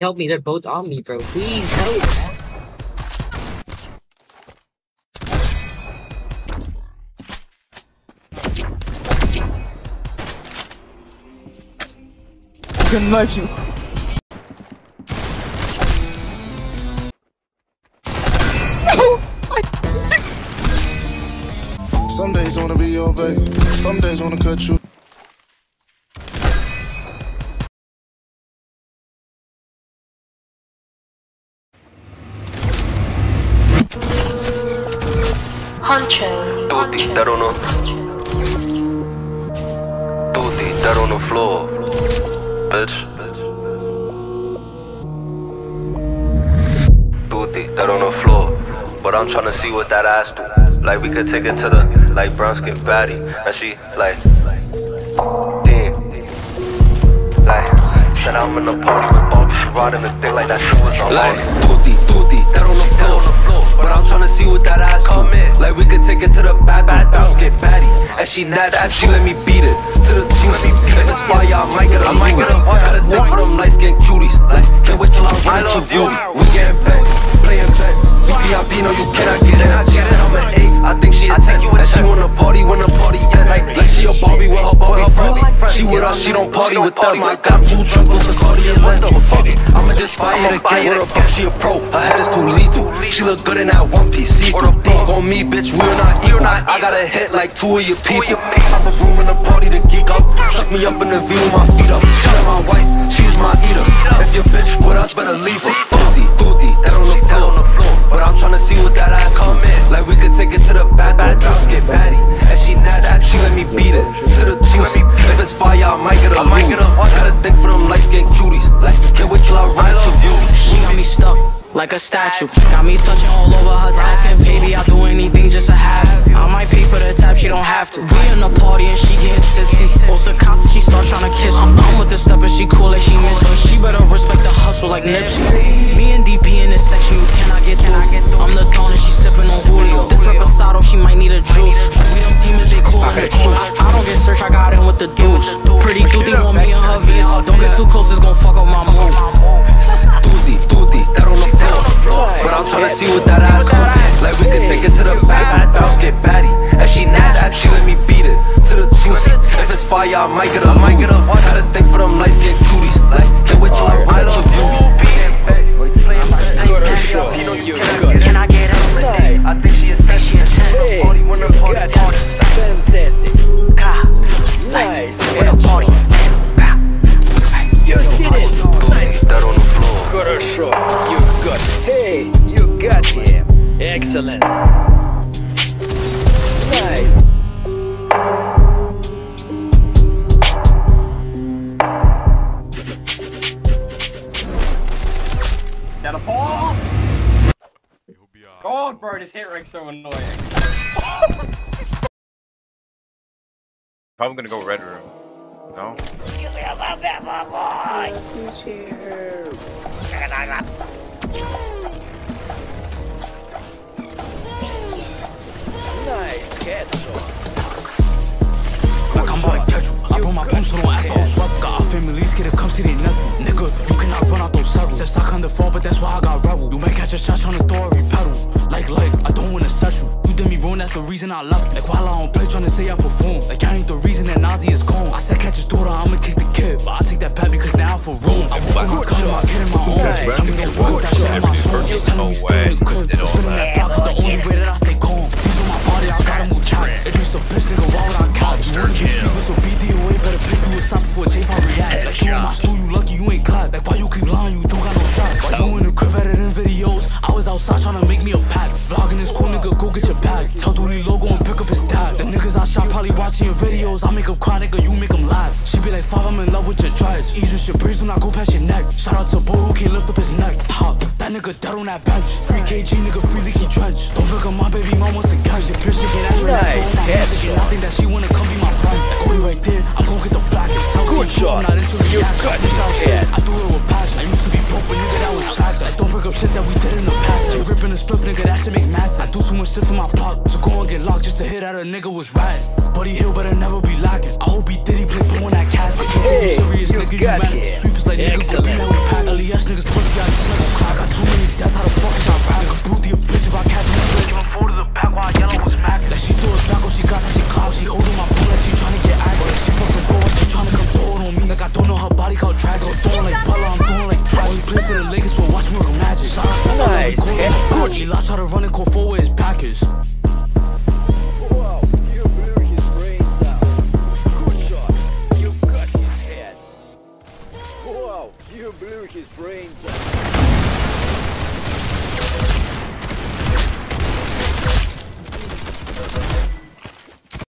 Help me, they're both on me, bro. Please help. Conversion. Some days wanna be your babe, some days wanna cut you. Tutti, that on the Tutti, that on the floor. Bitch. Tutti, that on the floor. But I'm tryna see what that ass do. Like we could take it to the like brown skin baddie. And she like damn. Like said I'm in the party with Bobby. She riding the thing like that shit was on Like tutti, tutti, that on the floor. And she natural, she let me beat it to the juicy. If it's fire, I might get a it. Got a dick for them light skinned cuties. Like can't wait till I run into beauty. We getting back, playing back. VIP, no you cannot get in. She said I'm an eight, I think she a ten. And she wanna party when the party end. Like she a Barbie with her Barbie friend. She with us, she don't party with them. I got two drunk the Cartier lens. But fuck it, I'ma just buy it again. What the fuck, she a pro, her head is too lethal. She look good in that one piece. See through. On me, bitch, we're not equal. I got a hit like two of your people. Pop a room in the party to geek up. Suck me up in the view with my feet up. Like my wife, she's my eater. If your bitch with us, better leave her. Like a statue. Got me touching all over her tats baby, I'll do anything just to have. I might pay for the tab, she don't have to. We in the party and she getting tipsy. Off the concert, she start trying to kiss me. I'm with the step and she cool like she miss me. She better respect the hustle like Nipsey. Me and DP in this section, fire, I might get a Louis. Got a thing for them light skinned cuties. Like can't wait till I run into beauty. Can I get it? I think she is ten, she is ten. Party when the party God, bro, this hit rig's so annoying. Probably gonna go red room. No? Nice headshot. Like I'm about to catch you. I put my boots on, ask the swap. Got our families, get a come see they nephew. Nigga, you cannot run out those circles. Said suck on the fall, but that's why I got rebel. You might catch a shot trying I left. Like, while I don't play, trying to say I perform. Like, I ain't the reason that Nazi is gone. I said catch his daughter, I'ma kick the kid. But I take that back because now for room. I'm fucking my gun, my kid in my own. Tell me don't work, that shit in my soul. Telling me stay in the crib. Spinning that block is the only way that I your videos. I make them cry, nigga, you make them laugh. She be like, five, I'm in love with your dreads. Ease your shit, breeze when I go past your neck. Shout out to Bo who can't lift up his neck. Top, that nigga dead on that bench. Free KG, nigga, free leaky drench. Don't look at my baby mama, a guy. Your bitch, she can ask her Nice that's all my music. And I think that she wanna come be my friend. Go right there, I'm gonna get the black and tell Good shot. I'm not into You reaction. got This out. I do it with passion. I used to be broke, but nigga, that was back. Like, don't bring up shit that we did in the past. Ripping a spliff, nigga, that shit make massive. I do too much shit for my plot to go and get locked just to hit that a nigga was ratting. Buddy Hill better never be lacking. I hope he did he play on that casket. Hey, you serious, nigga. You mad at the sweepers like nigga. Go be Excellent. that pack. LES niggas pussy, I just out to all Nice, the yeah, cool Eli try to run and call forward his Packers. His brains out.